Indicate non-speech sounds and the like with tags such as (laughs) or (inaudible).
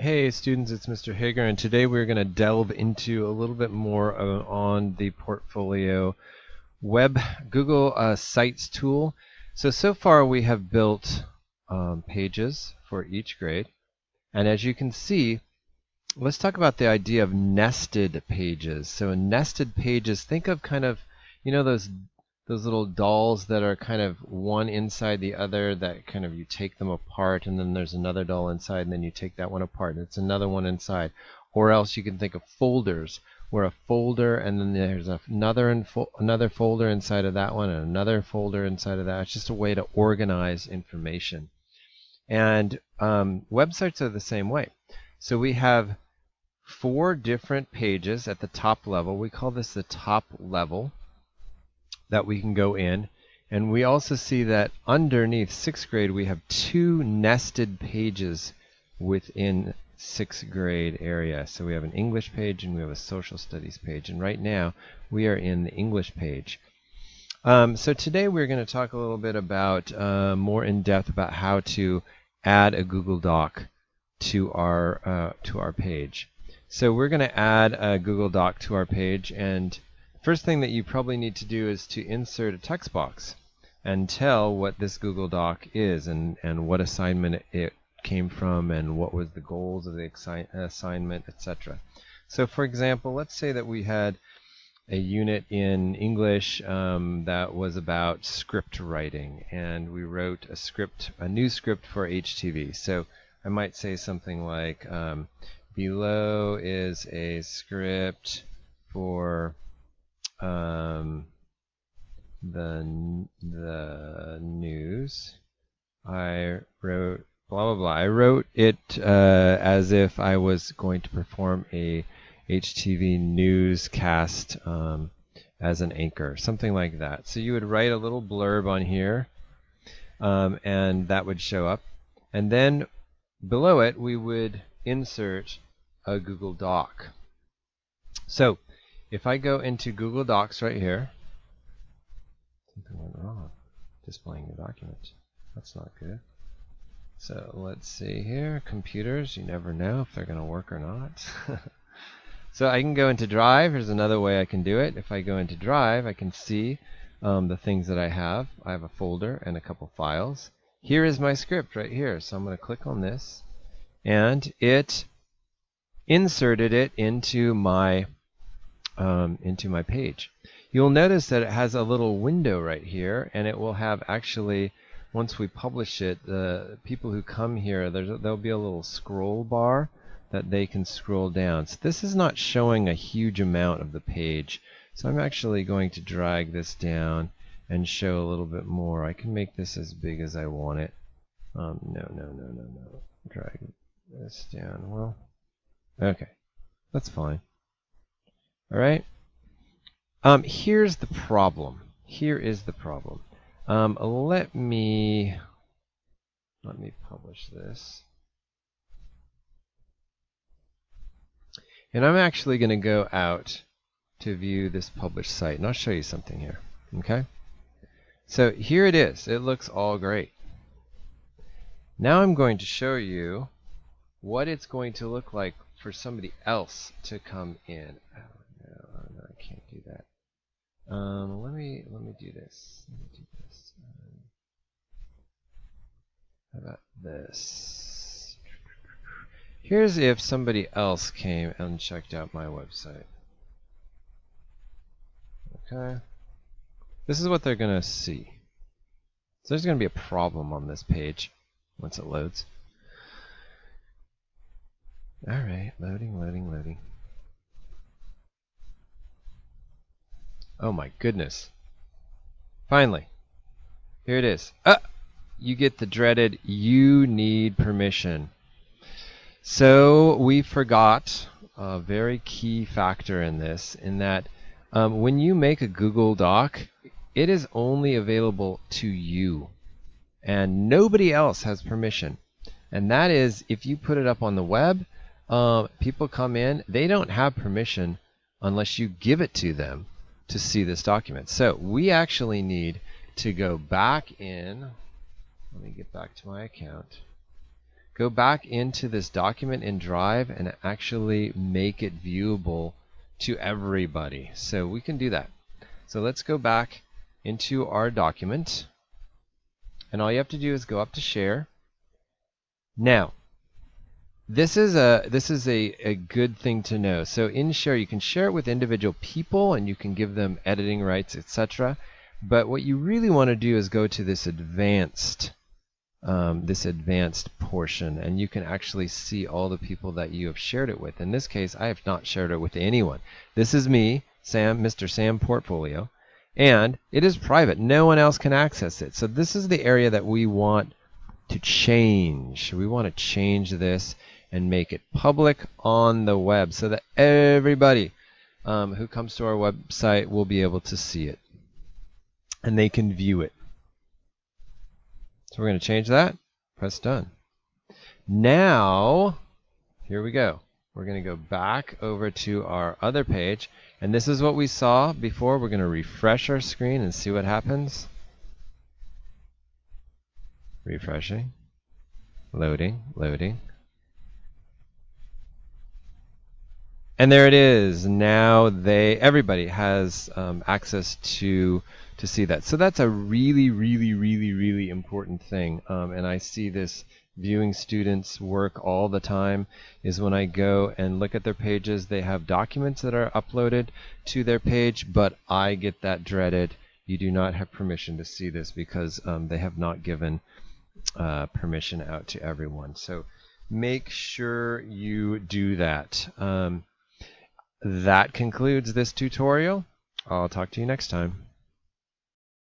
Hey students, it's Mr. Hager and today we're going to delve into a little bit more on the portfolio web Google uh, Sites tool. So, so far we have built um, pages for each grade and as you can see let's talk about the idea of nested pages. So nested pages, think of kind of, you know those those little dolls that are kind of one inside the other that kind of you take them apart and then there's another doll inside and then you take that one apart and it's another one inside. Or else you can think of folders where a folder and then there's another another folder inside of that one and another folder inside of that. It's just a way to organize information. And um, websites are the same way. So we have four different pages at the top level. We call this the top level that we can go in. And we also see that underneath sixth grade we have two nested pages within sixth grade area. So we have an English page and we have a social studies page. And right now we are in the English page. Um, so today we're going to talk a little bit about uh, more in depth about how to add a Google Doc to our uh, to our page. So we're going to add a Google Doc to our page and First thing that you probably need to do is to insert a text box and tell what this Google Doc is and, and what assignment it came from and what was the goals of the assignment, etc. So for example, let's say that we had a unit in English um, that was about script writing and we wrote a script, a new script for HTV. So I might say something like um, below is a script for um, the the news. I wrote blah blah blah. I wrote it uh, as if I was going to perform a HTV newscast um, as an anchor, something like that. So you would write a little blurb on here, um, and that would show up. And then below it, we would insert a Google Doc. So if I go into Google Docs right here, something went wrong. Displaying the document. That's not good. So let's see here. Computers, you never know if they're going to work or not. (laughs) so I can go into Drive. Here's another way I can do it. If I go into Drive, I can see um, the things that I have. I have a folder and a couple files. Here is my script right here. So I'm going to click on this. And it inserted it into my um, into my page. You'll notice that it has a little window right here and it will have actually once we publish it the people who come here there'll be a little scroll bar that they can scroll down. So this is not showing a huge amount of the page so I'm actually going to drag this down and show a little bit more. I can make this as big as I want it. Um, no, no, no, no, no. Drag this down. Well, okay. That's fine. All right. Um, here's the problem. Here is the problem. Um, let me let me publish this. And I'm actually going to go out to view this published site. And I'll show you something here. Okay? So here it is. It looks all great. Now I'm going to show you what it's going to look like for somebody else to come in. Um, let me let me do this. Let me do this. Um, how about this? Here's if somebody else came and checked out my website. Okay. This is what they're going to see. So there's going to be a problem on this page once it loads. Alright, loading, loading, loading. Oh my goodness. Finally. Here it is. Ah! You get the dreaded you need permission. So we forgot a very key factor in this in that um, when you make a Google Doc, it is only available to you and nobody else has permission. And that is if you put it up on the web, uh, people come in, they don't have permission unless you give it to them to see this document. So we actually need to go back in. Let me get back to my account. go back into this document in Drive and actually make it viewable to everybody. So we can do that. So let's go back into our document. And all you have to do is go up to share. Now, this is a this is a, a good thing to know. So in share you can share it with individual people and you can give them editing rights, etc. But what you really want to do is go to this advanced um, this advanced portion and you can actually see all the people that you have shared it with. In this case, I have not shared it with anyone. This is me, Sam, Mr. Sam Portfolio, and it is private. No one else can access it. So this is the area that we want to change. We want to change this and make it public on the web so that everybody um, who comes to our website will be able to see it and they can view it. So we're going to change that. Press done. Now, here we go. We're going to go back over to our other page. And this is what we saw before. We're going to refresh our screen and see what happens. Refreshing. Loading, loading. And there it is. Now they, everybody has um, access to to see that. So that's a really, really, really, really important thing. Um, and I see this viewing students work all the time is when I go and look at their pages, they have documents that are uploaded to their page, but I get that dreaded. You do not have permission to see this because um, they have not given uh, permission out to everyone. So make sure you do that. Um, that concludes this tutorial. I'll talk to you next time.